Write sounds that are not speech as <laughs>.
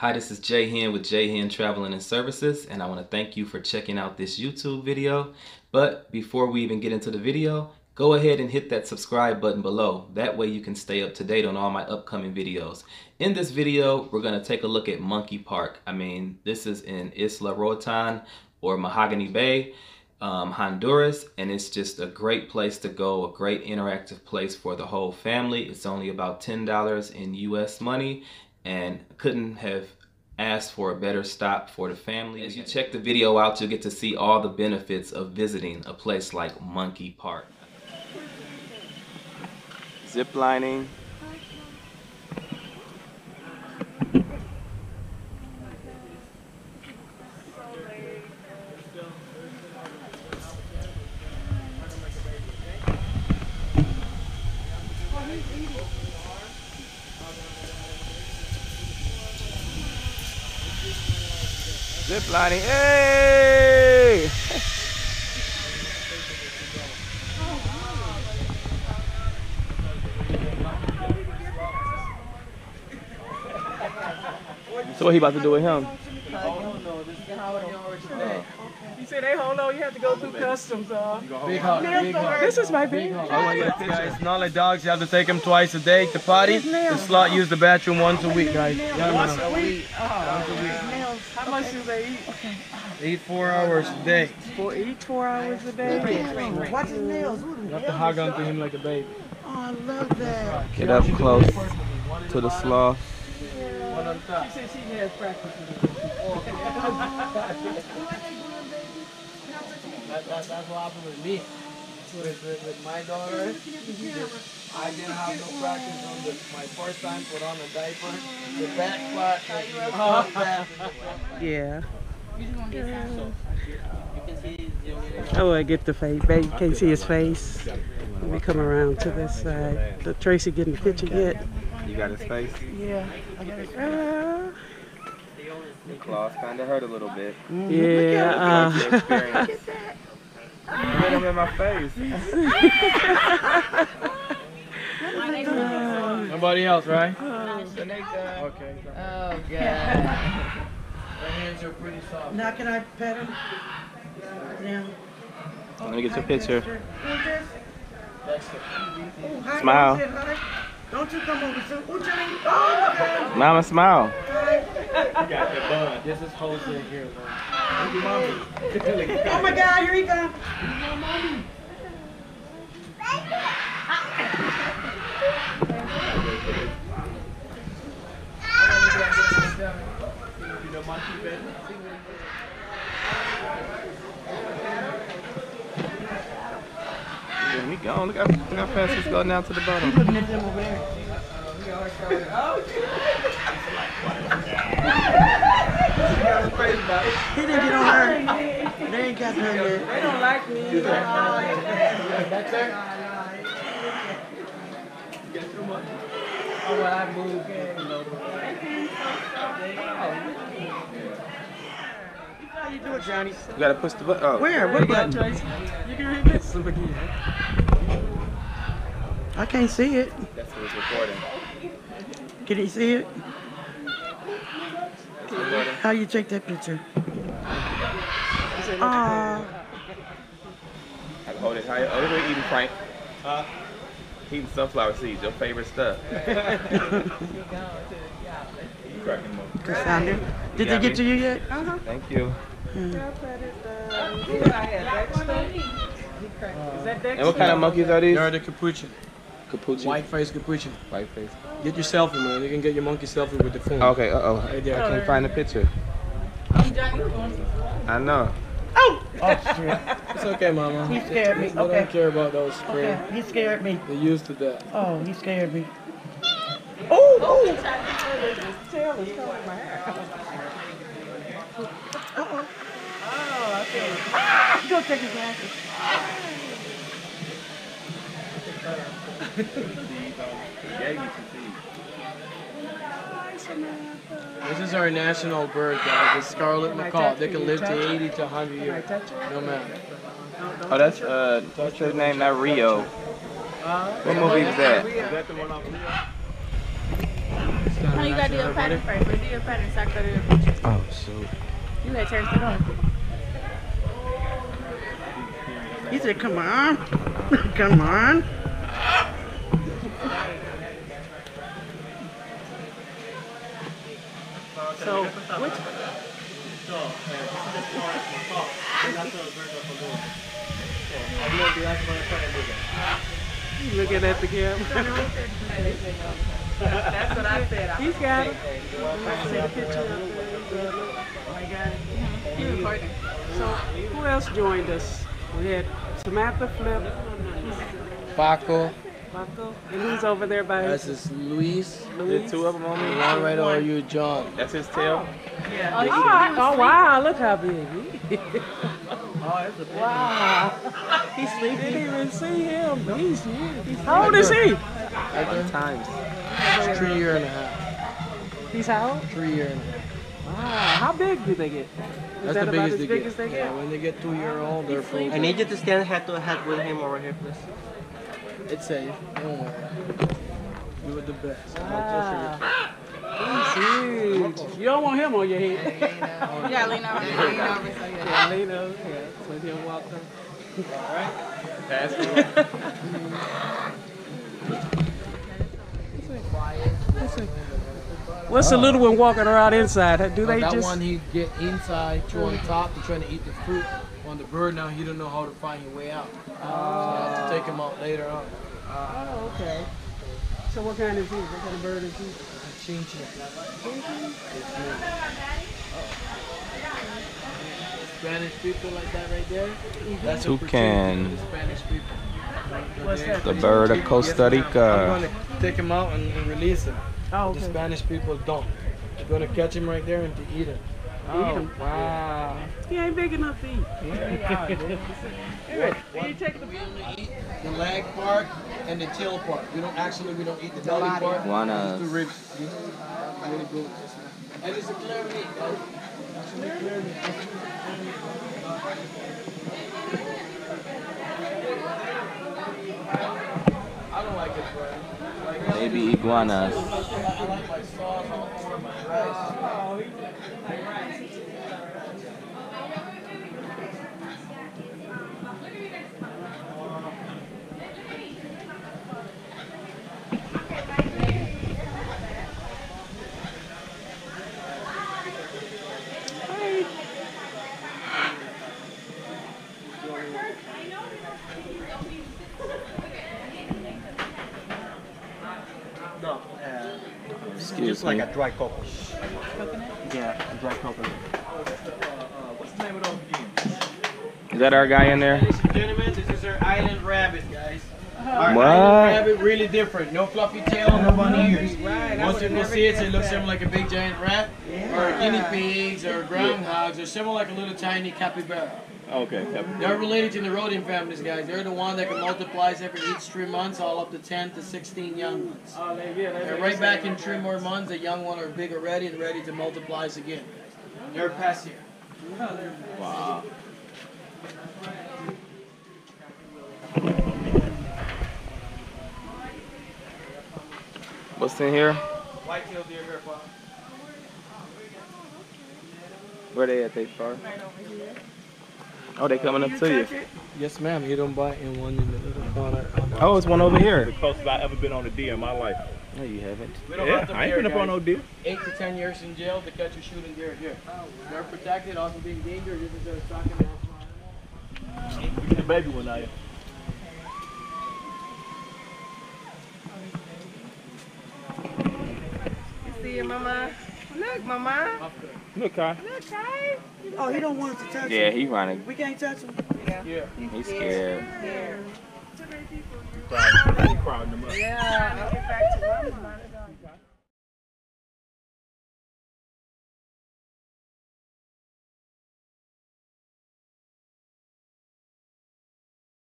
Hi, this is J-Hen with J-Hen Traveling and Services, and I want to thank you for checking out this YouTube video. But before we even get into the video, go ahead and hit that subscribe button below. That way you can stay up to date on all my upcoming videos. In this video, we're going to take a look at Monkey Park. I mean, this is in Isla Roatan or Mahogany Bay um, Honduras, and it's just a great place to go, a great interactive place for the whole family. It's only about $10 in US money, and couldn't have asked for a better stop for the family. As you check the video out, you'll get to see all the benefits of visiting a place like Monkey Park. Zip lining. Zip lining. Hey! so what he about to do with him? You say they hold on, you have to go through customs, uh. Big hug, big hug. This is my baby. Oh my God, guys, not like dogs. You have to take them twice a day to potty. The sloth use the bathroom once a week, guys. Yeah, Once a week. Oh, how much do they eat? Eat four hours a day. For eat four hours a day? Watch his nails. You have to hug onto him like a baby. Oh, I love that. Get up close to the sloth. One on top. She said she has practice. <laughs> That, that, that's what happened with me. With, with, with my daughter, I didn't have no practice on the, my first time put on a diaper. The back part, the front part. Yeah. Oh, I get the face. Baby can't see his face. Let me come around to this side. The Tracy getting the picture yet? You got his face? Yeah. I got it. Uh, The claws kind of hurt a little bit. yeah. Uh, experience? Get him in my face. Nobody else, right? Okay. Oh, God. My hands are pretty soft. Now can I pet him? Now. Let me get your picture. Who's this? Oh, hi, Smile. Don't you come over soon. Oh, Johnny. Oh, my God. Mama, smile. Hi. This is Jose here, man. Oh, my God. Here he comes. There we go. Look how, look how fast he's going down to the bottom. Putting it in over there. He didn't get on her. They ain't got her yet. they don't like me. That's it? Oh, well, I moved. How you doing, Johnny? You gotta push the button. Oh. Where? What button? You can read this. I can't see it. That's what's recording. Can you see it? It's recording. How you take that picture? Aw. Hold it higher. Oh, look what you're eating, Frank. Huh? Eating sunflower seeds, your favorite stuff. <laughs> you cracking them up. Cassandra. Did they get to you yet? Uh-huh. Thank you. Is that Dexter? And what kind of monkeys are these? They're the capuchin. Capuchin. White face capuchin. White face. Get your selfie, man. You can get your monkey selfie with the phone. Okay, uh oh. Right I can't find the picture. I know. Oh! It's okay, mama. He scared me. They Okay. don't care about those Okay. screens. He scared me. They're used to that. Oh, he scared me. Oh! Oh! Tail is covering my hair. Uh-oh. Oh, I feel it. Ah! Go take his glasses. This is our national bird, guys. The scarlet macaw. They can live to 80 to 100 years. No matter. Oh, that's uh, what's his name? Not Rio. What movie was that? How you gotta do your pattern first. Let's do your pattern so I can do your picture. Oh shoot. You gotta turn to go. He said, come on. <laughs> come on. So, which, you looking at the camera? That's what I said. He's got it. See the picture up there? I got it. You recording. So, who else joined us? We had Samantha Flip, Paco, Paco, and who's over there by this his is Luis. Luis? Two of them on The me. one right over you, John. That's his tail. Oh, Oh, you, I- you oh was wow, look how big he is. <laughs> Oh, wow. He's sleeping. Didn't even see him. He's huge. How old is he? Right there? Times. It's three year and a half. He's how old? Three year and a half. Wow. How big do they get? Is That's that the about biggest as they big get. as they Yeah, when they get two year old, they're full. I need you to stand head to head with him over here, please. It's safe. Don't worry. You were the best. Wow. He's huge. You don't want him on your head. You gotta lean over. Lean over so you yeah, lean over. Yeah, let him walk up. What's the little one walking around inside? Do oh, they just? that just? one he get inside, chew on top, and trying to eat the fruit on the bird. Now he don't know how to find your way out. So I have to take him out later on. Oh, okay. So what kind is he? What kind of bird is he? Chin chin. Spanish people like that right there. Mm-hmm. That's a Toucan. Spanish people. What's that? The bird of Costa Rica. I'm Rica. gonna take him out and and release him. Oh, The. Spanish people don't. They're gonna catch him right there and to eat him. Oh, wow. He ain't big enough to eat. Anyway, you take the We only eat the leg part and the tail part. We don't actually we don't eat the belly part. Iguanas. Just the ribs. See? And it's a clear meat. Actually clear meat. I don't like it, bro. Like, Baby iguanas. I like my sauce all over my rice. No, uh, Excuse just like a dry coconut. Yeah, a dry coconut. Is that our guy in there? Ladies and gentlemen, this is our island rabbit, guys. Our What? island rabbit really different. No fluffy tail, no bunny ears. Most people see it, it looks something like a big giant rat, or guinea pigs, or groundhogs, or something like a little tiny capybara. Okay. They're related to the rodent families, guys. They're the one that can multiply every each three months, all up to 10 to 16 young ones. Oh, they, yeah, they, They're right back in three more months. The young one are big already and ready to multiply again. They're passive. Wow. What's in here? White-tailed deer here, Pop. Where are they at? They far? Oh, they coming up to you. Yes, ma'am. You don't buy in one in the little corner. Oh, it's one over here. The closest I've ever been on a deer in my life. No, you haven't. We don't Yeah, have I ain't fear, been up on no deer. Eight to ten years in jail to catch a shooting deer here. They're protected, also being dangerous. This is their stocking national animal. The baby one out here. You see your mama? Look, mama. Look, Kai. Look, Kai. Oh, he don't want us to touch Yeah, him. Yeah, he running. We can't touch him. Yeah. He's scared. Yeah. Crowding them up. Yeah. I'll get back to mama.